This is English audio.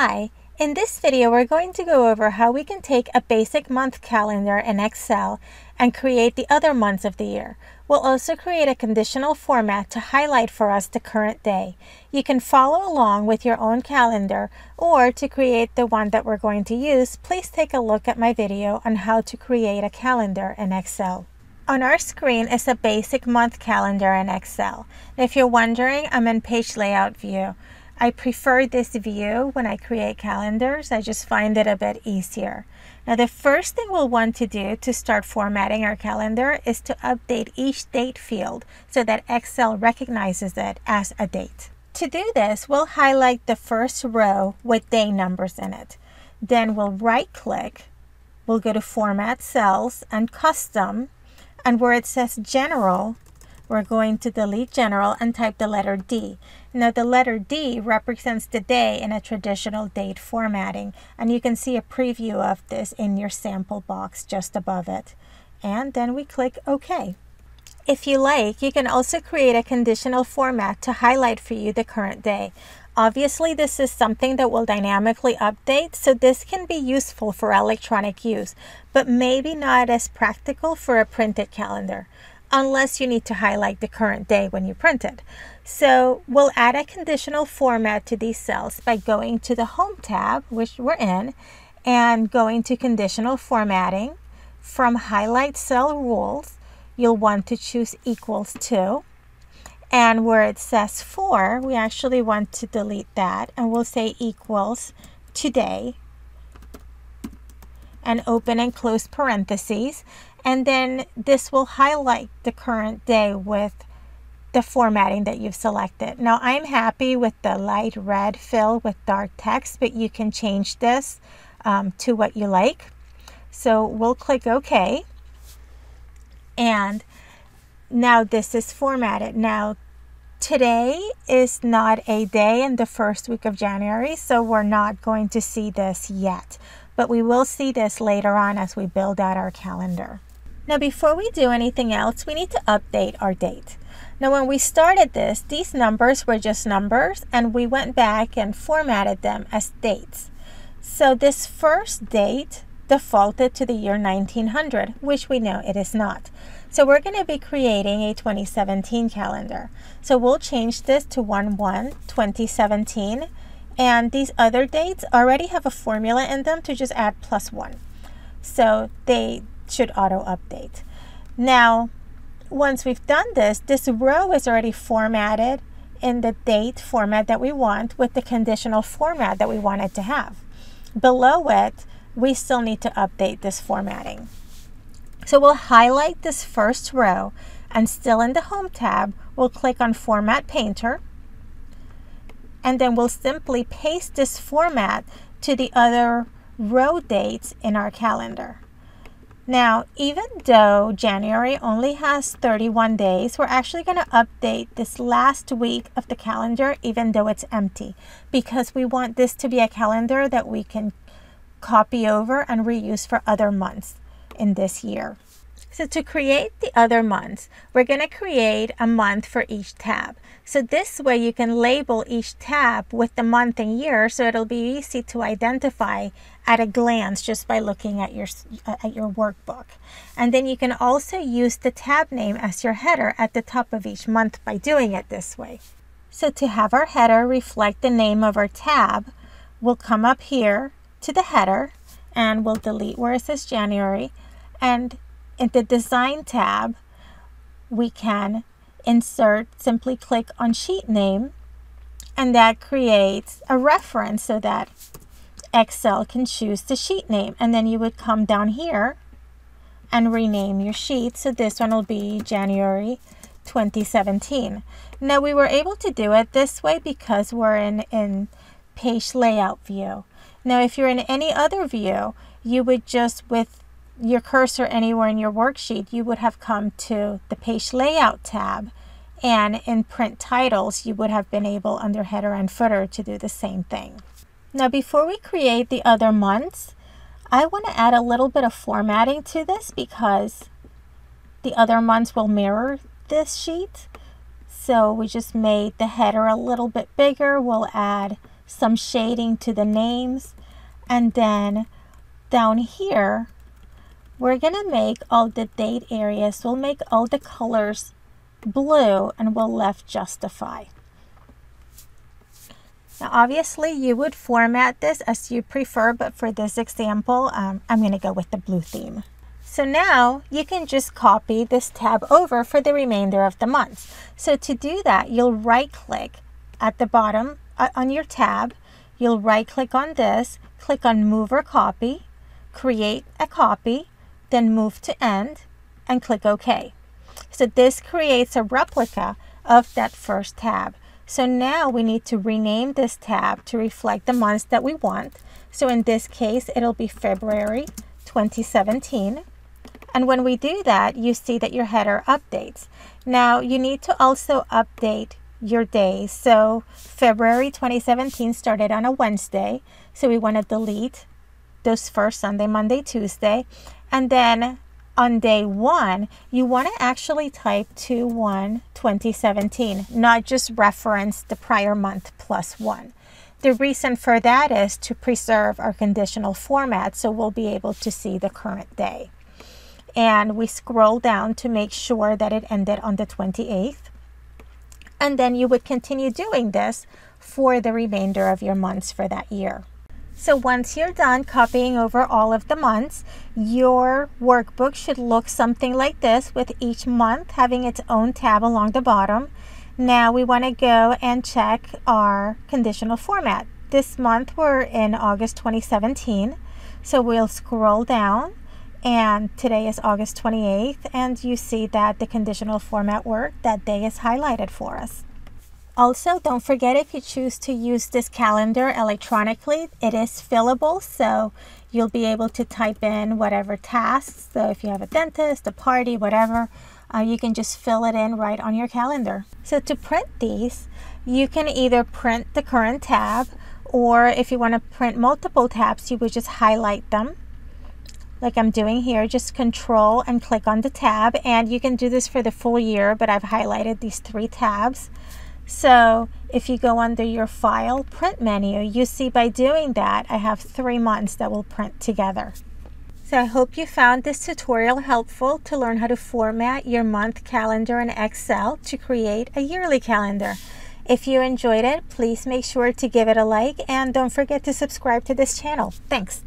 Hi, in this video we're going to go over how we can take a basic month calendar in Excel and create the other months of the year. We'll also create a conditional format to highlight for us the current day. You can follow along with your own calendar or to create the one that we're going to use, please take a look at my video on how to create a calendar in Excel. On our screen is a basic month calendar in Excel. If you're wondering, I'm in page layout view. I prefer this view when I create calendars. I just find it a bit easier. Now the first thing we'll want to do to start formatting our calendar is to update each date field so that Excel recognizes it as a date. To do this, we'll highlight the first row with day numbers in it. Then we'll right click, we'll go to Format Cells and Custom, and where it says General, we're going to delete general and type the letter D. Now the letter D represents the day in a traditional date formatting and you can see a preview of this in your sample box just above it. And then we click OK. If you like, you can also create a conditional format to highlight for you the current day. Obviously, this is something that will dynamically update, so this can be useful for electronic use, but maybe not as practical for a printed calendar unless you need to highlight the current day when you print it. So we'll add a conditional format to these cells by going to the Home tab, which we're in, and going to Conditional Formatting. From Highlight Cell Rules, you'll want to choose equals to. And where it says 4, we actually want to delete that, and we'll say equals today and open and close parentheses. And then this will highlight the current day with the formatting that you've selected. Now I'm happy with the light red fill with dark text, but you can change this um, to what you like. So we'll click OK. And now this is formatted. Now today is not a day in the first week of January, so we're not going to see this yet. But we will see this later on as we build out our calendar. Now before we do anything else, we need to update our date. Now when we started this, these numbers were just numbers and we went back and formatted them as dates. So this first date defaulted to the year 1900, which we know it is not. So we're going to be creating a 2017 calendar. So we'll change this to 1-1-2017 and these other dates already have a formula in them to just add plus one. So they should auto update. Now, once we've done this, this row is already formatted in the date format that we want with the conditional format that we want it to have. Below it, we still need to update this formatting. So we'll highlight this first row and still in the Home tab, we'll click on Format Painter and then we'll simply paste this format to the other row dates in our calendar. Now, even though January only has 31 days, we're actually going to update this last week of the calendar, even though it's empty, because we want this to be a calendar that we can copy over and reuse for other months in this year. So to create the other months, we're going to create a month for each tab. So this way you can label each tab with the month and year so it'll be easy to identify at a glance just by looking at your, at your workbook. And then you can also use the tab name as your header at the top of each month by doing it this way. So to have our header reflect the name of our tab, we'll come up here to the header and we'll delete where it says January and in the Design tab, we can insert, simply click on sheet name, and that creates a reference so that Excel can choose the sheet name. And then you would come down here and rename your sheet. So this one will be January 2017. Now we were able to do it this way because we're in, in page layout view. Now if you're in any other view, you would just with your cursor anywhere in your worksheet, you would have come to the page layout tab and in print titles, you would have been able under header and footer to do the same thing. Now, before we create the other months, I want to add a little bit of formatting to this because the other months will mirror this sheet. So we just made the header a little bit bigger. We'll add some shading to the names, and then down here, we're going to make all the date areas. We'll make all the colors blue and we'll left justify. Now obviously you would format this as you prefer, but for this example, um, I'm going to go with the blue theme. So now you can just copy this tab over for the remainder of the month. So to do that, you'll right click at the bottom uh, on your tab. You'll right click on this, click on move or copy, create a copy, then move to end and click OK. So this creates a replica of that first tab. So now we need to rename this tab to reflect the months that we want. So in this case, it'll be February 2017. And when we do that, you see that your header updates. Now you need to also update your days. So February 2017 started on a Wednesday. So we want to delete those first Sunday, Monday, Tuesday. And then on day one, you want to actually type 2 1 2017, not just reference the prior month plus one. The reason for that is to preserve our conditional format so we'll be able to see the current day. And we scroll down to make sure that it ended on the 28th. And then you would continue doing this for the remainder of your months for that year. So once you're done copying over all of the months, your workbook should look something like this with each month having its own tab along the bottom. Now we want to go and check our conditional format. This month we're in August 2017. So we'll scroll down and today is August 28th and you see that the conditional format work that day is highlighted for us. Also, don't forget if you choose to use this calendar electronically, it is fillable, so you'll be able to type in whatever tasks. So if you have a dentist, a party, whatever, uh, you can just fill it in right on your calendar. So to print these, you can either print the current tab, or if you want to print multiple tabs, you would just highlight them like I'm doing here, just control and click on the tab. And you can do this for the full year, but I've highlighted these three tabs. So if you go under your file print menu, you see by doing that, I have three months that will print together. So I hope you found this tutorial helpful to learn how to format your month calendar in Excel to create a yearly calendar. If you enjoyed it, please make sure to give it a like and don't forget to subscribe to this channel. Thanks.